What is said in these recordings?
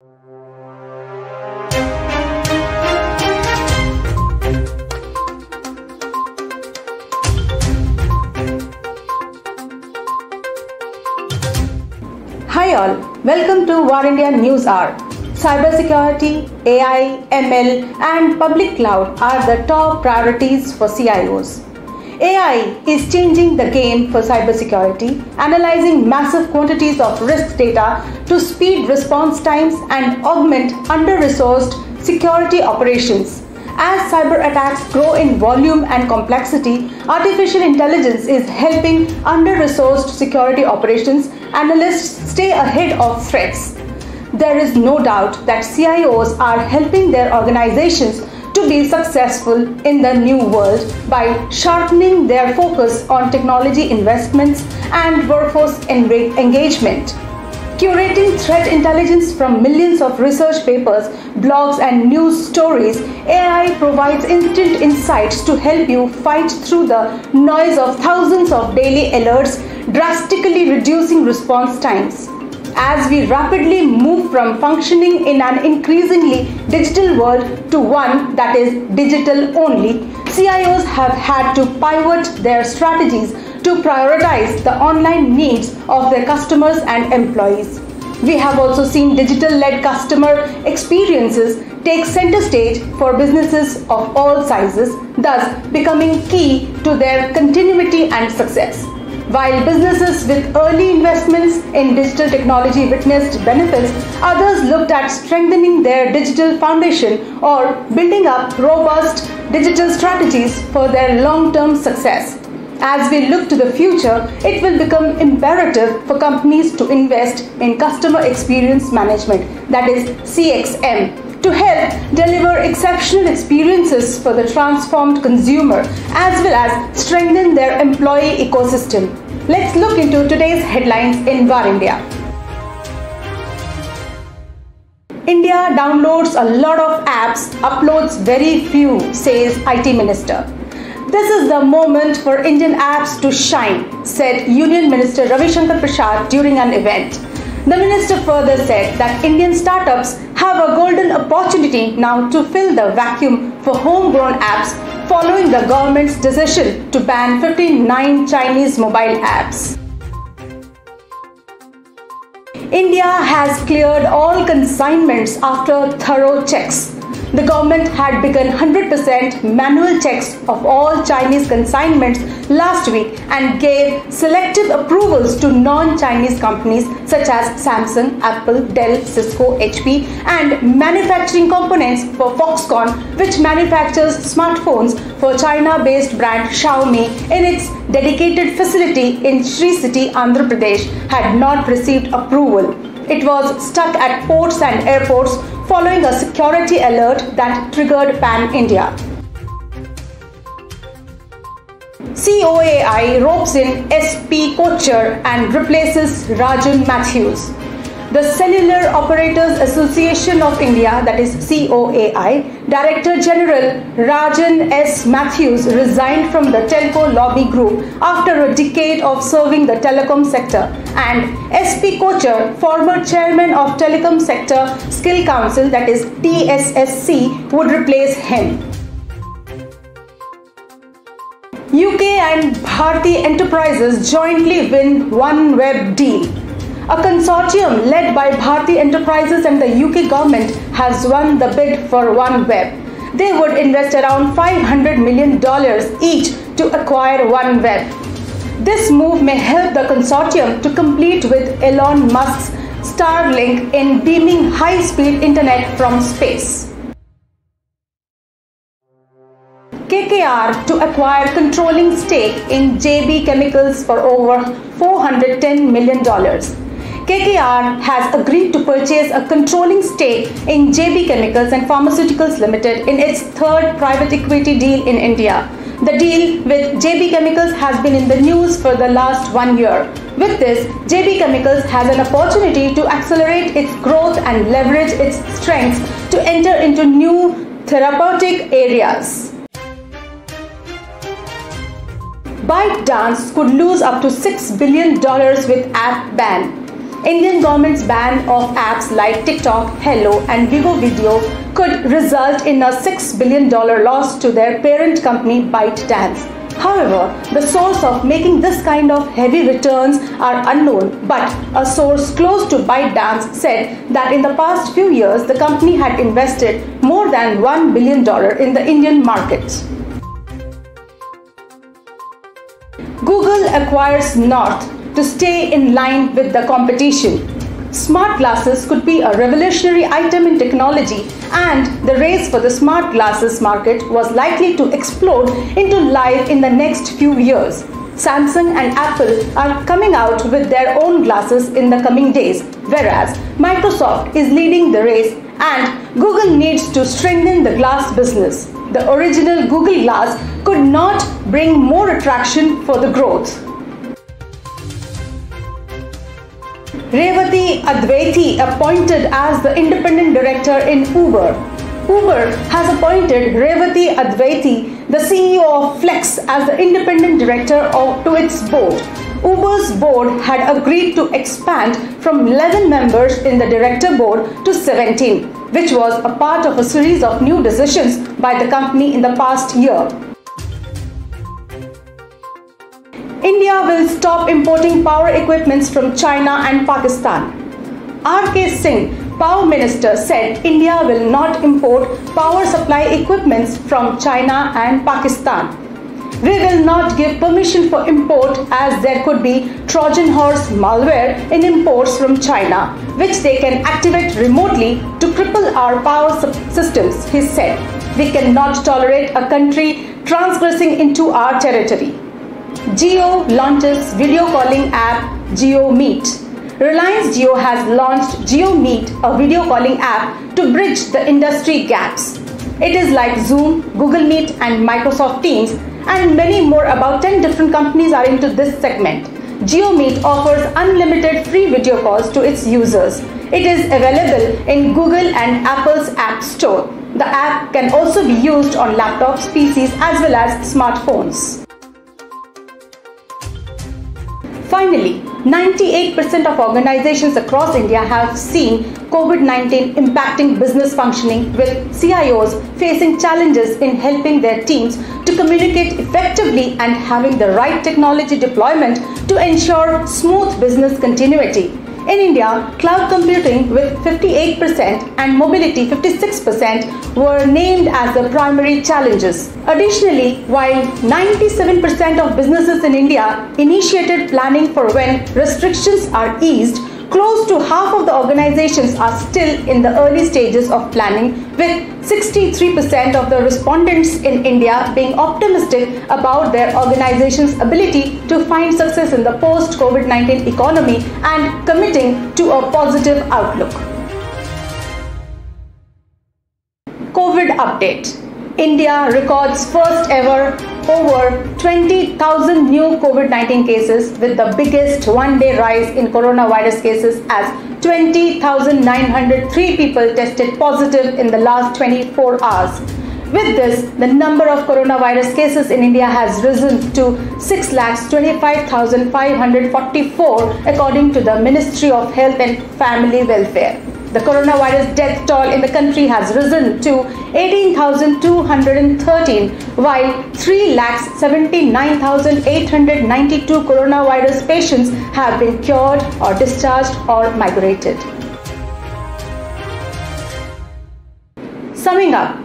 Hi all, welcome to VARINDIA News Hour. Cybersecurity, AI, ML, and public cloud are the top priorities for CIOs. AI is changing the game for cybersecurity, analyzing massive quantities of risk data to speed response times and augment under resourced security operations. As cyber attacks grow in volume and complexity, artificial intelligence is helping under resourced security operations analysts stay ahead of threats. There is no doubt that CIOs are helping their organizations to be successful in the new world by sharpening their focus on technology investments and workforce engagement. Curating threat intelligence from millions of research papers, blogs, and news stories, AI provides instant insights to help you fight through the noise of thousands of daily alerts, drastically reducing response times. As we rapidly move from functioning in an increasingly digital world to one that is digital only, CIOs have had to pivot their strategies to prioritize the online needs of their customers and employees. We have also seen digital led customer experiences take center stage for businesses of all sizes, thus becoming key to their continuity and success. While businesses with early investments in digital technology witnessed benefits, others looked at strengthening their digital foundation or building up robust digital strategies for their long term success. As we look to the future, it will become imperative for companies to invest in customer experience management, that is CXM, to help deliver exceptional experiences for the transformed consumer as well as strengthen their employee ecosystem. Let's look into today's headlines in VARINDIA. India downloads a lot of apps, uploads very few, says IT Minister. This is the moment for Indian apps to shine, said Union Minister Ravi Shankar Prasad during an event. The minister further said that Indian startups have a golden opportunity now to fill the vacuum for homegrown apps following the government's decision to ban 59 Chinese mobile apps. India has cleared all consignments after thorough checks. The government had begun 100% manual checks of all Chinese consignments last week and gave selective approvals to non Chinese companies such as Samsung, Apple, Dell, Cisco, HP, and manufacturing components for Foxconn, which manufactures smartphones for China based brand Xiaomi in its dedicated facility in Sri City, Andhra Pradesh, had not received approval. It was stuck at ports and airports following a security alert that triggered Pan India. COAI ropes in SP Kochhar and replaces Rajan Mathews. The Cellular Operators Association of India, that is COAI, Director General Rajan S. Mathews resigned from the telco lobby group after a decade of serving the telecom sector, and SP Kochhar, former chairman of Telecom Sector Skill Council, that is TSSC, would replace him. UK and Bharti Enterprises jointly win OneWeb deal. A consortium led by Bharti Enterprises and the UK government has won the bid for OneWeb. They would invest around $500 million each to acquire OneWeb. This move may help the consortium to compete with Elon Musk's Starlink in beaming high speed internet from space. KKR to acquire controlling stake in JB Chemicals for over $410 million. KKR has agreed to purchase a controlling stake in JB Chemicals and Pharmaceuticals Limited in its third private equity deal in India. The deal with JB Chemicals has been in the news for the last one year. With this, JB Chemicals has an opportunity to accelerate its growth and leverage its strengths to enter into new therapeutic areas. ByteDance could lose up to $6 billion with app ban. Indian government's ban of apps like TikTok, Helo and Vigo Video could result in a $6 billion loss to their parent company ByteDance. However, the source of making this kind of heavy returns are unknown, but a source close to ByteDance said that in the past few years the company had invested more than $1 billion in the Indian market. Google acquires North to stay in line with the competition. Smart glasses could be a revolutionary item in technology, and the race for the smart glasses market was likely to explode into life in the next few years. Samsung and Apple are coming out with their own glasses in the coming days, whereas Microsoft is leading the race and Google needs to strengthen the glass business. The original Google Glass could not bring more attraction for the growth. Revathi Advaithi appointed as the independent director in Uber. Uber has appointed Revathi Advaithi, the CEO of Flex, as the independent director of, to its board. Uber's board had agreed to expand from 11 members in the director board to 17, which was a part of a series of new decisions by the company in the past year. India will stop importing power equipments from China and Pakistan. R.K. Singh, Power Minister, said India will not import power supply equipments from China and Pakistan. We will not give permission for import as there could be Trojan horse malware in imports from China, which they can activate remotely to cripple our power systems, he said. We cannot tolerate a country transgressing into our territory. Jio launches video calling app Jio Meet. Reliance Jio has launched Jio Meet, a video calling app to bridge the industry gaps. It is like Zoom, Google Meet, and Microsoft Teams, and many more. About 10 different companies are into this segment. JioMeet offers unlimited free video calls to its users. It is available in Google and Apple's App Store. The app can also be used on laptops, PCs, as well as smartphones. Finally, 98% of organizations across India have seen COVID 19 impacting business functioning, with CIOs facing challenges in helping their teams to communicate effectively and having the right technology deployment to ensure smooth business continuity. In India, cloud computing with 58% and mobility 56% were named as the primary challenges. Additionally, while 97% of businesses in India initiated planning for when restrictions are eased, Close to half of the organizations are still in the early stages of planning, with 63% of the respondents in India being optimistic about their organization's ability to find success in the post COVID 19 economy and committing to a positive outlook. COVID update India records first ever over 20,000 new COVID-19 cases with the biggest one-day rise in coronavirus cases as 20,903 people tested positive in the last 24 hours. With this, the number of coronavirus cases in India has risen to 6,25,544 according to the Ministry of Health and Family Welfare. The coronavirus death toll in the country has risen to 18,213, while 3,79,892 coronavirus patients have been cured or discharged or migrated. Summing up,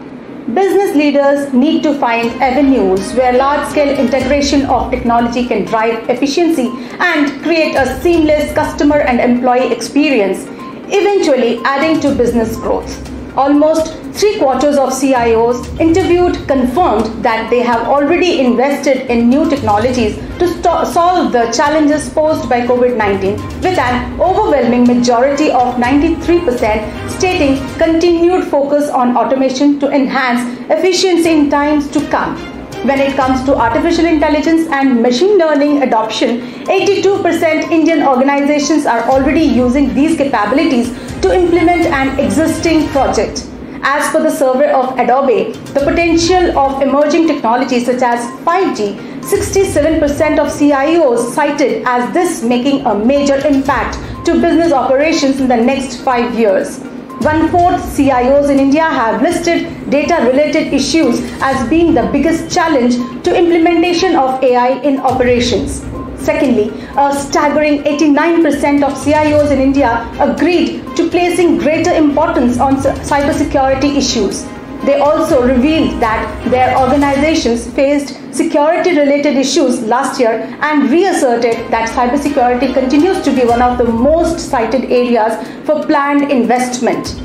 Business leaders need to find avenues where large scale integration of technology can drive efficiency and create a seamless customer and employee experience eventually adding to business growth. Almost three quarters of CIOs interviewed confirmed that they have already invested in new technologies to solve the challenges posed by COVID 19, with an overwhelming majority of 93% stating continued focus on automation to enhance efficiency in times to come. When it comes to artificial intelligence and machine learning adoption, 82% Indian organizations are already using these capabilities to implement an existing project. As per the survey of Adobe, the potential of emerging technologies such as 5G, 67% of CIOs cited as this making a major impact to business operations in the next five years. One fourth CIOs in India have listed data related issues as being the biggest challenge to implementation of AI in operations. Secondly, a staggering 89% of CIOs in India agreed to placing greater importance on cybersecurity issues. They also revealed that their organizations faced security related issues last year and reasserted that cybersecurity continues to be one of the most cited areas for planned investment.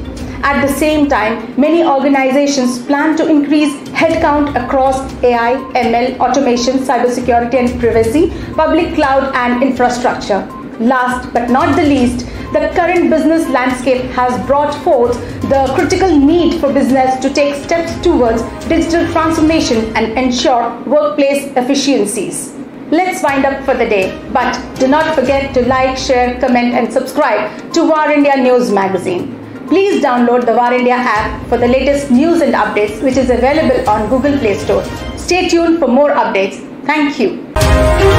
At the same time, many organizations plan to increase headcount across AI, ML, automation, cybersecurity and privacy, public cloud and infrastructure. Last but not the least, the current business landscape has brought forth the critical need for business to take steps towards digital transformation and ensure workplace efficiencies. Let's wind up for the day, but do not forget to like, share, comment and subscribe to VARINDIA News Magazine. Please download the VARINDIA app for the latest news and updates which is available on Google Play Store. Stay tuned for more updates. Thank you.